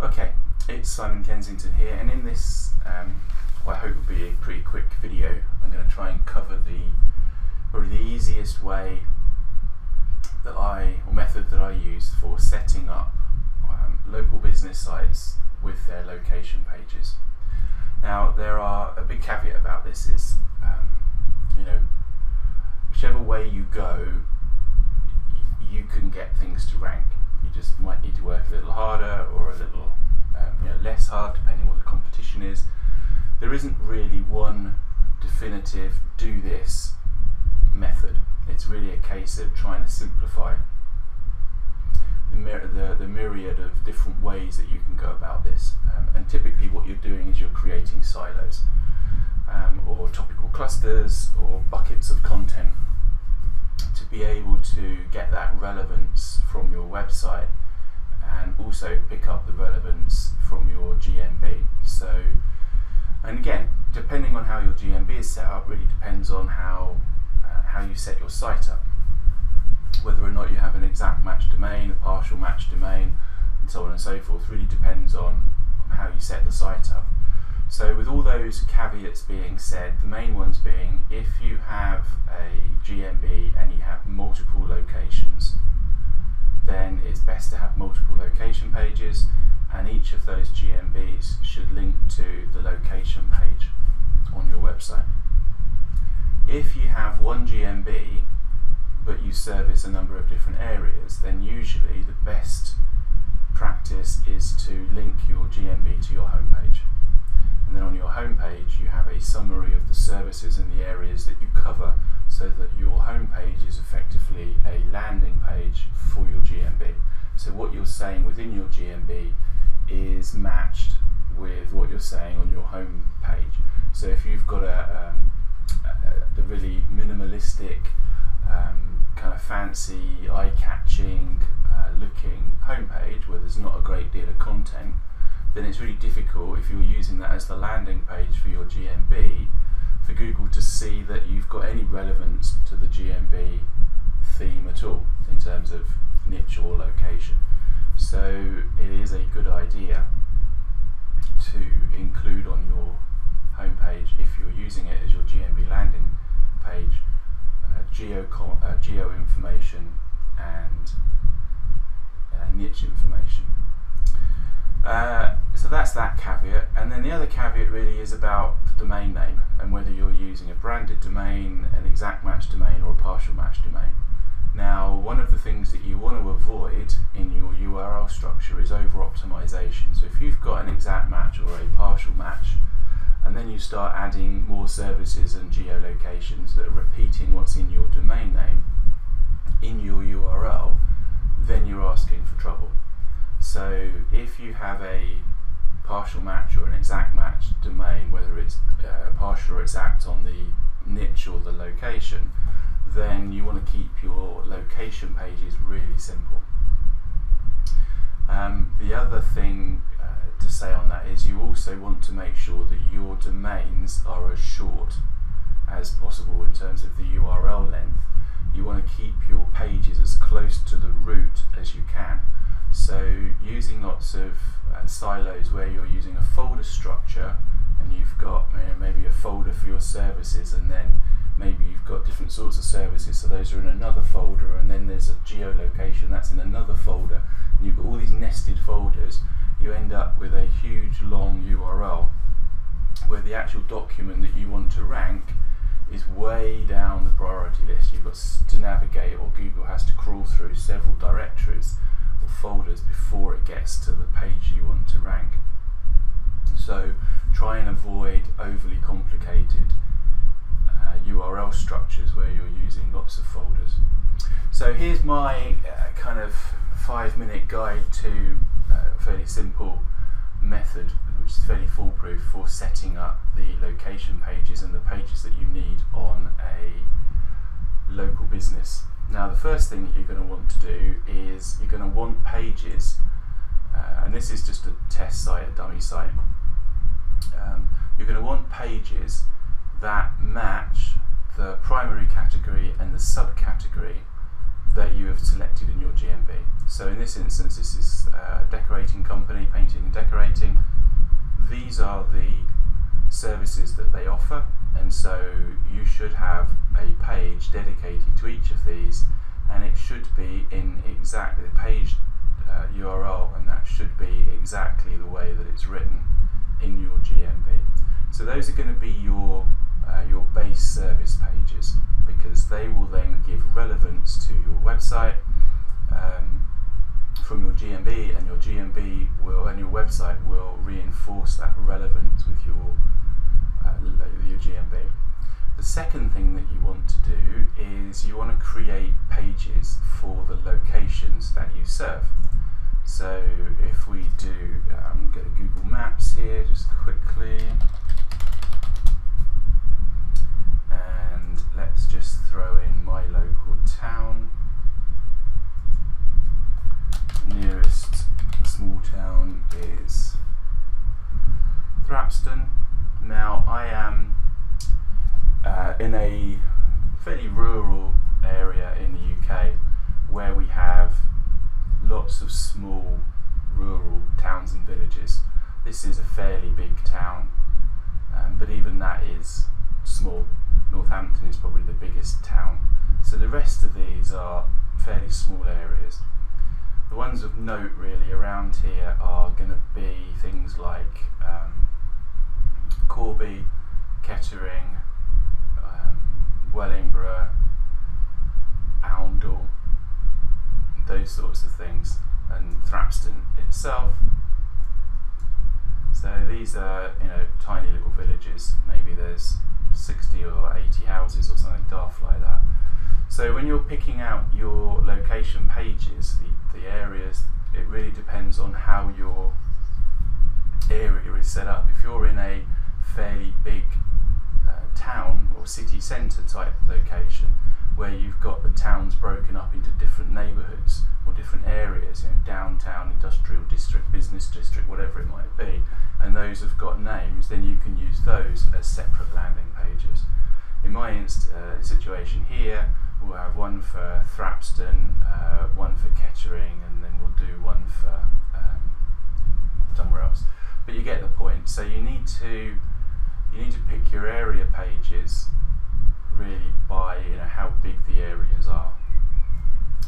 Okay, it's Simon Kensington here, and in this, um, what I hope will be a pretty quick video, I'm going to try and cover the probably the easiest way that I, or method that I use for setting up um, local business sites with their location pages. Now, there are a big caveat about this is, um, you know, whichever way you go, you can get things to rank. You just might need to work a little harder or a little um, you know, less hard, depending on what the competition is. There isn't really one definitive do this method. It's really a case of trying to simplify the, the, the myriad of different ways that you can go about this. Um, and typically, what you're doing is you're creating silos um, or topical clusters or buckets of content to be able to get that relevance from your website and also pick up the relevance from your GMB. So, and again, depending on how your GMB is set up, really depends on how uh, how you set your site up. Whether or not you have an exact match domain, a partial match domain, and so on and so forth, really depends on, on how you set the site up. So with all those caveats being said, the main ones being if you have a GMB and you have multiple locations, then it's best to have multiple location pages and each of those GMBs should link to the location page on your website. If you have one GMB but you service a number of different areas, then usually the best practice is to link your GMB to your homepage and then on your homepage you have a summary of the services and the areas that you cover so that your homepage is effectively a landing page for your GMB. So what you're saying within your GMB is matched with what you're saying on your home page. So if you've got a, um, a the really minimalistic, um, kind of fancy, eye-catching uh, looking homepage where there's not a great deal of content, then it's really difficult if you're using that as the landing page for your GMB for Google to see that you've got any relevance to the GMB theme at all in terms of niche or location. So it is a good idea to include on your homepage if you're using it as your GMB landing page uh, geo, uh, geo information and uh, niche information. Uh, so that's that caveat, and then the other caveat really is about the domain name and whether you're using a branded domain, an exact match domain, or a partial match domain. Now, one of the things that you want to avoid in your URL structure is over optimization. So, if you've got an exact match or a partial match, and then you start adding more services and geolocations that are repeating what's in your domain name in your URL, then you're asking for trouble. So if you have a partial match or an exact match domain, whether it's uh, partial or exact on the niche or the location, then you want to keep your location pages really simple. Um, the other thing uh, to say on that is you also want to make sure that your domains are as short as possible in terms of the URL length. You want to keep your pages as close to the root as you can. Using lots of uh, silos where you're using a folder structure and you've got you know, maybe a folder for your services and then maybe you've got different sorts of services. So those are in another folder and then there's a geolocation that's in another folder. And you've got all these nested folders. You end up with a huge long URL where the actual document that you want to rank is way down the priority list. You've got to navigate, or Google has to crawl through several directories or folders before it gets to the page you want to rank. So try and avoid overly complicated uh, URL structures where you're using lots of folders. So here's my uh, kind of five minute guide to uh, a fairly simple method which is fairly foolproof for setting up the location pages and the pages that you need on a local business. Now the first thing that you're going to want to do is you're going to want pages, uh, and this is just a test site, a dummy site. Um, you're going to want pages that match the primary category and the subcategory that you have selected in your GMB. So in this instance, this is a decorating company, painting and decorating. These are the services that they offer, and so you should have a page dedicated to each of these, and it should be in exactly the page uh, URL, and that should be exactly the way that it's written in your GMB. So those are going to be your uh, your base service pages because they will then give relevance to your website um, from your GMB, and your GMB will and your website will reinforce that relevance with your your GMB. The second thing that you want to do is you want to create pages for the locations that you serve. So if we do, um, go to Google Maps here just quickly. And let's just throw in my local town. Nearest small town is Thrapston. Now I am uh, in a fairly rural area in the UK where we have lots of small rural towns and villages. This is a fairly big town, um, but even that is small. Northampton is probably the biggest town. So the rest of these are fairly small areas. The ones of note really around here are going to be things like um, Corby, Kettering, Wellingborough, Oundle, those sorts of things, and Thrapston itself. So these are you know tiny little villages. Maybe there's 60 or 80 houses or something daft like that. So when you're picking out your location pages, the, the areas, it really depends on how your area is set up. If you're in a fairly big town or city centre type location, where you've got the towns broken up into different neighbourhoods or different areas, you know, downtown, industrial district, business district, whatever it might be, and those have got names, then you can use those as separate landing pages. In my inst- uh, situation here, we'll have one for Thrapston, uh, one for Kettering, and then we'll do one for um, somewhere else. But you get the point. So you need to you need to pick your area pages really by you know how big the areas are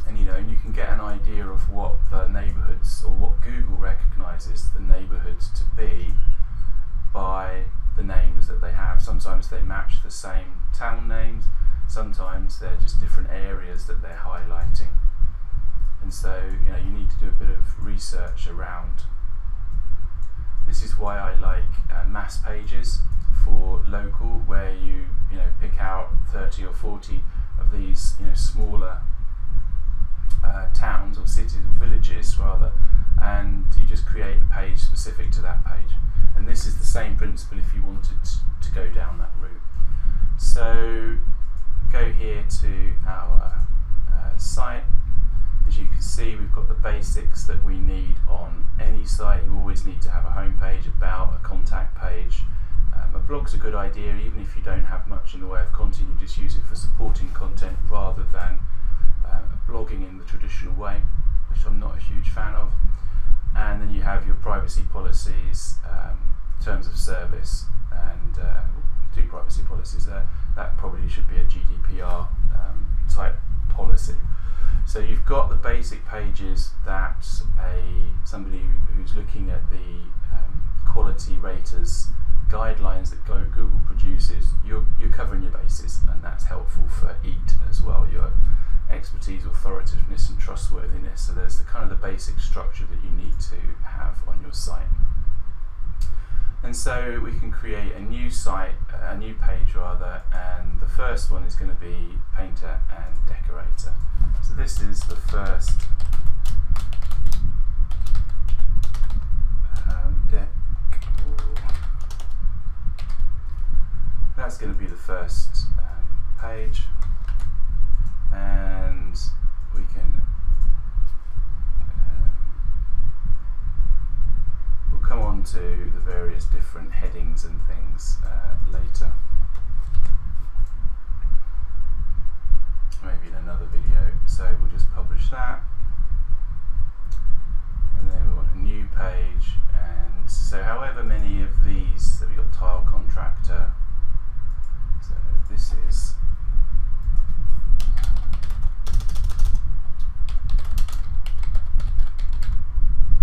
and you know you can get an idea of what the neighborhoods or what Google recognizes the neighborhoods to be by the names that they have sometimes they match the same town names sometimes they're just different areas that they're highlighting and so you know you need to do a bit of research around this is why I like uh, mass pages for local where you you know pick out 30 or 40 of these you know smaller uh, towns or cities or villages rather and you just create a page specific to that page. And this is the same principle if you wanted to go down that route. So go here to our uh, site. As you can see we've got the basics that we need on any site. You always need to have a home page about a contact page. Um, a blog's a good idea even if you don't have much in the way of content, you just use it for supporting content rather than uh, blogging in the traditional way, which I'm not a huge fan of. And then you have your privacy policies, um, terms of service, and uh, two privacy policies there. That probably should be a GDPR um, type policy. So you've got the basic pages that a somebody who's looking at the um, quality raters guidelines that Google produces, you're, you're covering your bases, and that's helpful for EAT as well. Your expertise, authoritativeness, and trustworthiness. So there's the kind of the basic structure that you need to have on your site. And so we can create a new site, a new page rather, and the first one is going to be painter and decorator. So this is the first um, deck that's going to be the first um, page and we can um, we'll come on to the various different headings and things uh, later maybe in another video. So we'll just publish that. And then we want a new page. And so however many of these, so we've got tile contractor. So this is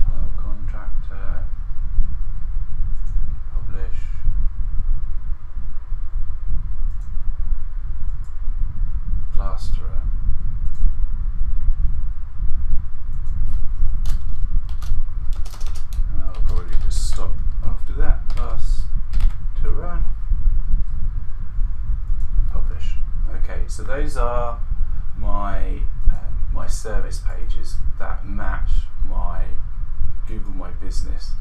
tile contractor, publish. Plasterer. And I'll probably just stop after that. Plasterer. Publish. Okay, so those are my um, my service pages that match my Google My Business.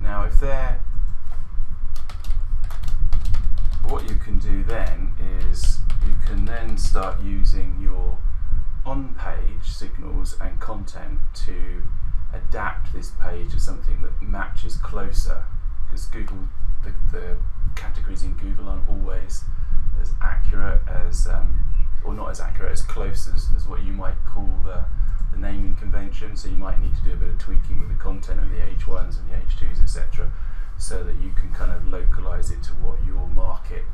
Now, if they're what you can do then is you can then start using your on-page signals and content to adapt this page to something matches closer because Google the, the categories in Google aren't always as accurate as um, or not as accurate as close as, as what you might call the, the naming convention so you might need to do a bit of tweaking with the content and the H1s and the H2s etc so that you can kind of localize it to what your market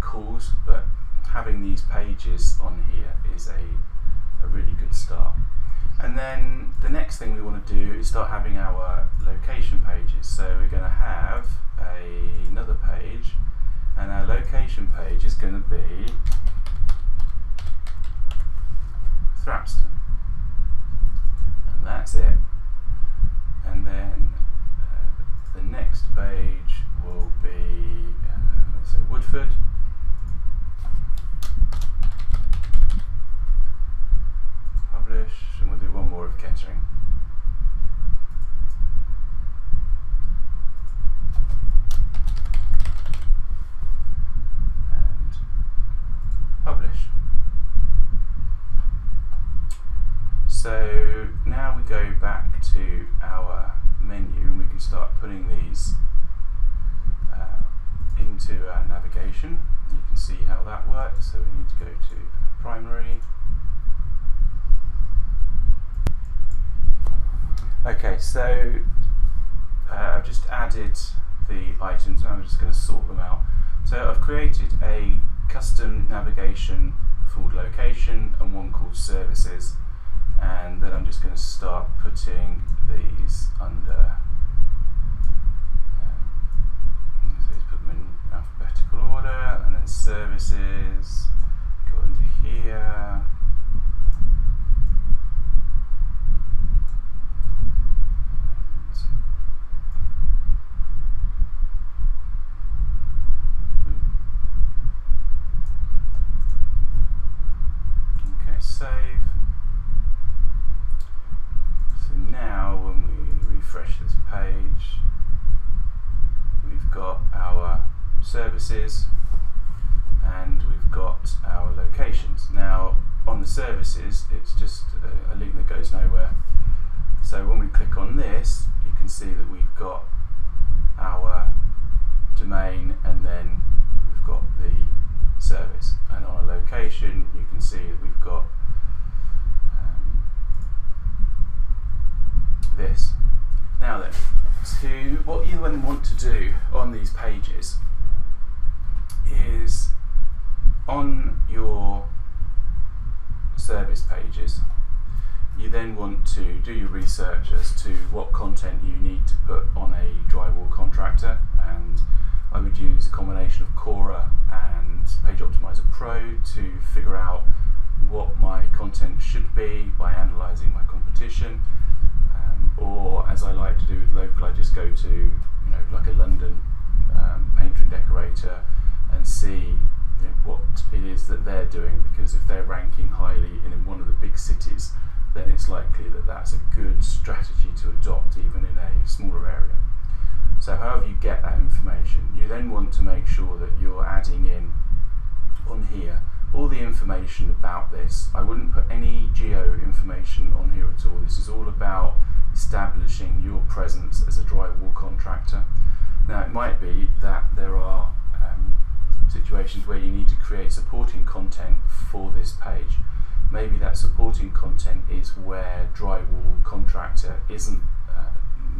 calls. But having these pages on here is a, a really good start. And then the next thing we want to do is start having our location pages. So we're going to have a, another page, and our location page is going to be Thrapston. And that's it. And then uh, the next page will be, uh, let's say, Woodford. Publish, and we'll do one more of Kettering. And publish. So now we go back to our menu and we can start putting these uh, into our navigation. You can see how that works. So we need to go to primary. Okay, so uh, I've just added the items. And I'm just going to sort them out. So I've created a custom navigation called location and one called services and then I'm just going to start putting these under um, so put them in alphabetical order and then services go under here and, okay save so now when we refresh this page, we've got our services and we've got our locations. Now on the services, it's just a, a link that goes nowhere. So when we click on this, you can see that we've got our domain and then we've got the service. And on a location, you can see that we've got um, this. Now then, to what you then want to do on these pages is on your service pages, you then want to do your research as to what content you need to put on a drywall contractor and I would use a combination of Cora and Page Optimizer Pro to figure out what my content should be by analysing my competition. Um, or as I like to do with local, I just go to you know like a London um, painter and decorator and see you know, what it is that they're doing because if they're ranking highly in, one of the big cities, then it's likely that that's a good strategy to adopt even in a smaller area. So however you get that information, you then want to make sure that you're adding in on here all the information about this. I wouldn't put any geo information on here at all. This is all about establishing your presence as a drywall contractor. Now it might be that there are um, situations where you need to create supporting content for this page. Maybe that supporting content is where drywall contractor isn't uh,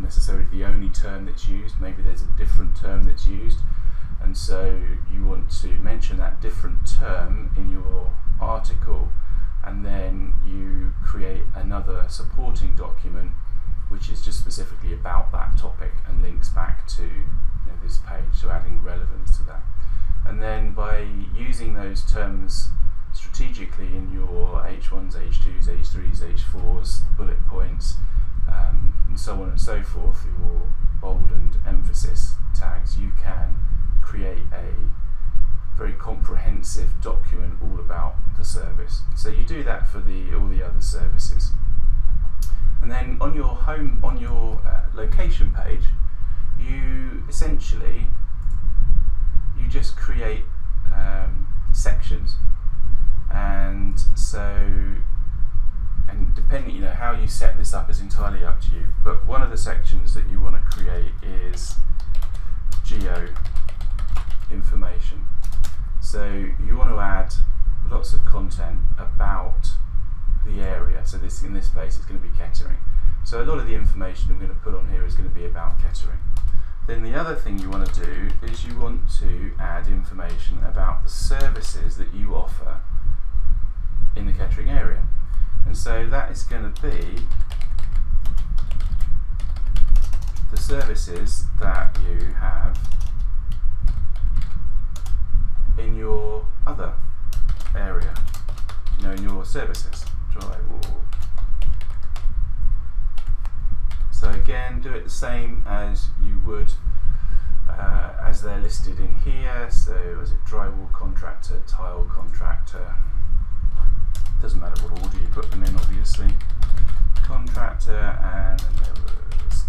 necessarily the only term that's used. Maybe there's a different term that's used, and so you want to mention that different term in your article, and then you create another supporting document which is just specifically about that topic and links back to you know, this page, so adding relevance to that. And then by using those terms strategically in your H1s, H2s, H3s, H4s, bullet points, um, and so on and so forth, your bold and emphasis tags, you can create a very comprehensive document all about the service. So you do that for the all the other services. And then on your home, on your uh, location page, you essentially just create um, sections, and so and depending, you know, how you set this up is entirely up to you. But one of the sections that you want to create is geo information. So you want to add lots of content about the area. So this in this place it's going to be Kettering. So a lot of the information I'm going to put on here is going to be about Kettering. Then the other thing you want to do is you want to add information about the services that you offer in the Kettering area. And so that is going to be the services that you have in your other area, you know, in your services. So again, do it the same as you would uh, as they're listed in here. So as a drywall contractor, tile contractor? Doesn't matter what order you put them in, obviously. Contractor and then there was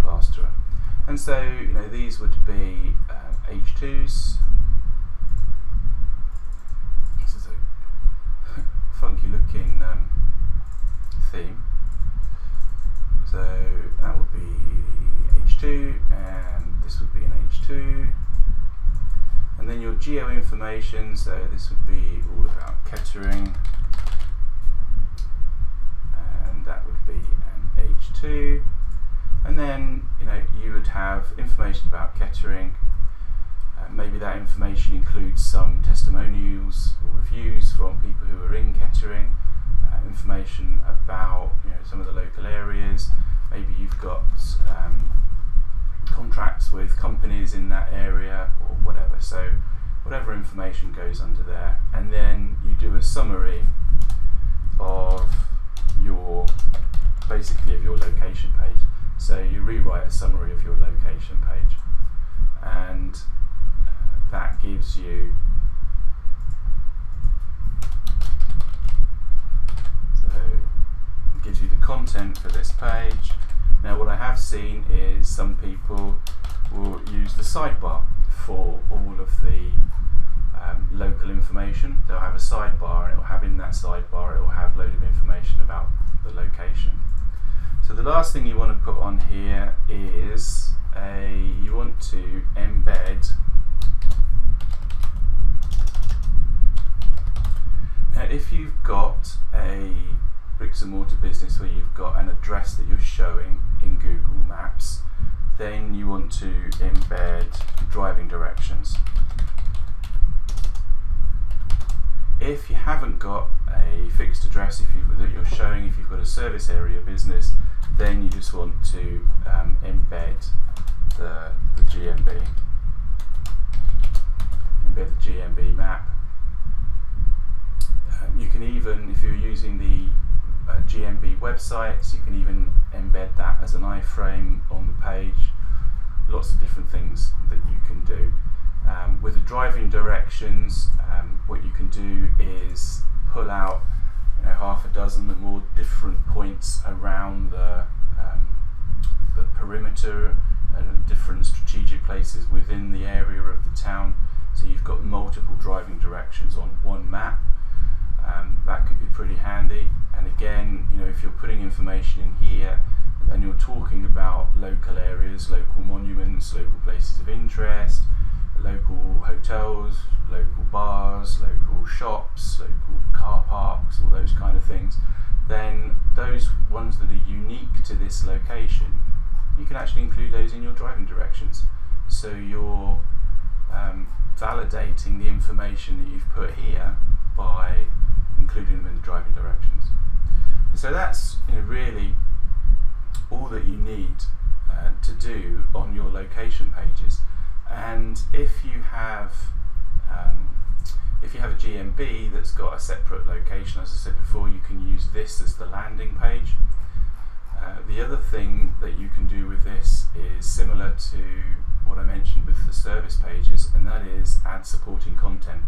plasterer. And so, you know, these would be uh, H2s, funky looking um, theme. So that would be H2 and this would be an H2. And then your geo information, so this would be all about Kettering. And that would be an H2. And then, you know, you would have information about Kettering, uh, maybe that information includes some testimonials or reviews from people who are in Kettering, uh, information about you know, some of the local areas. Maybe you've got um, contracts with companies in that area or whatever. So whatever information goes under there, and then you do a summary of your basically of your location page. So you rewrite a summary of your location page, and uh, that gives you so gives you the content for this page now what I have seen is some people will use the sidebar for all of the um, local information. They'll have a sidebar and it will have in that sidebar it will have a load of information about the location. So the last thing you want to put on here is a you want to embed Now, if you've got a bricks and mortar business where you've got an address that you're showing in Google Maps, then you want to embed driving directions. If you haven't got a fixed address if you, that you're showing, if you've got a service area business, then you just want to um, embed the, the GMB. Embed the GMB map um, you can even, if you're using the uh, GMB websites, you can even embed that as an iframe on the page. Lots of different things that you can do. Um, with the driving directions, um, what you can do is pull out you know, half a dozen or more different points around the, um, the perimeter and different strategic places within the area of the town. So you've got multiple driving directions on one map um, that can be pretty handy. And again, you know, if you're putting information in here and you're talking about local areas, local monuments, local places of interest, local hotels, local bars, local shops, local car parks, all those kind of things, then those ones that are unique to this location, you can actually include those in your driving directions. So you're um, validating the information that you've put here by including them in the driving directions. So that's you know, really all that you need uh, to do on your location pages. And if you have um, if you have a GMB that's got a separate location, as I said before, you can use this as the landing page. Uh, the other thing that you can do with this is similar to what I mentioned with the service pages, and that is add supporting content.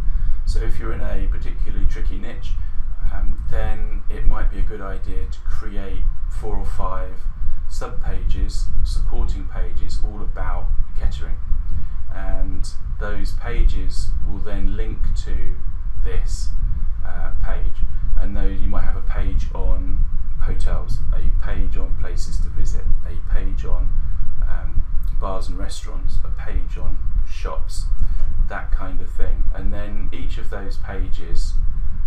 So if you're in a particularly tricky niche, um, then it might be a good idea to create four or five sub pages, supporting pages, all about Kettering. And those pages will then link to this uh, page. And those you might have a page on hotels, a page on places to visit, a page on um, bars and restaurants, a page on shops, that kind of thing. And then each of those pages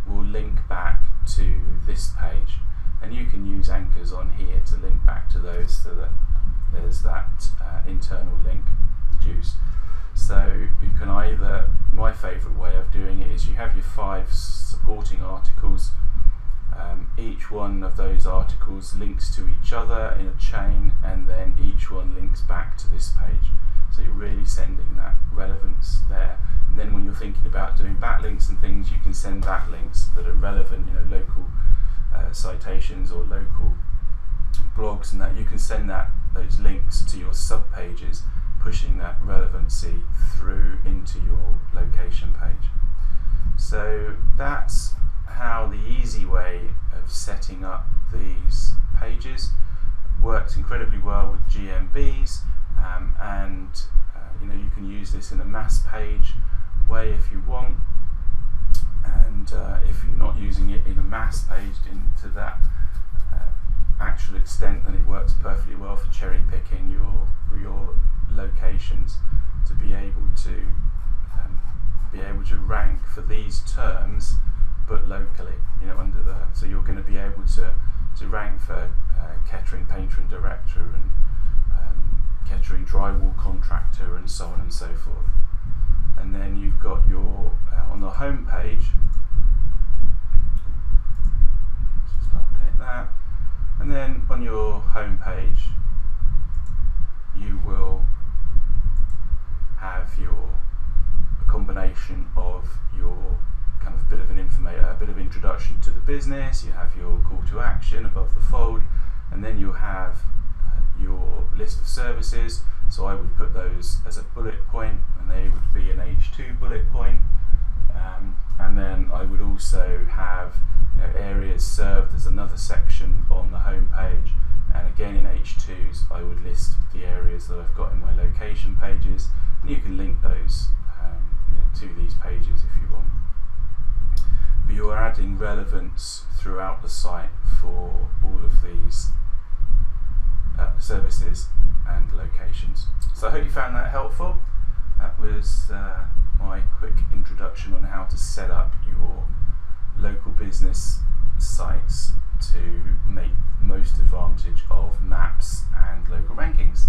will link back to this page. And you can use anchors on here to link back to those so that there's that uh, internal link juice. So you can either, my favourite way of doing it is you have your five supporting articles. Um, each one of those articles links to each other in a chain, and then each one links back to this page. So you're really sending that relevance there. And then when you're thinking about doing backlinks and things, you can send backlinks that are relevant, you know, local uh, citations or local blogs and that. You can send that those links to your sub pages pushing that relevancy through into your location page. So that's how the easy way of setting up these pages works incredibly well with GMBs um, and uh, you know you can use this in a mass page way if you want. And uh, if you're not using it in a mass page into that uh, actual extent then it works perfectly well for cherry picking your your locations to be able to um, be able to rank for these terms but locally you know under the so you're going to be able to to rank for uh, Kettering painter and director and um, Kettering drywall contractor and so on and so forth and then you've got your uh, on the home page just update that and then on your home page you will have your a combination of your kind of bit of an information, a bit of introduction to the business. You have your call to action above the fold, and then you have uh, your list of services. So I would put those as a bullet point, they would be an H2 bullet point. Um, and then I would also have you know, areas served as another section on the home page and again in H2s I would list the areas that I've got in my location pages and you can link those um, you know, to these pages if you want. But you're adding relevance throughout the site for all of these uh, services and locations. So I hope you found that helpful. That was uh, my quick introduction on how to set up your local business sites to make most advantage of maps and local rankings.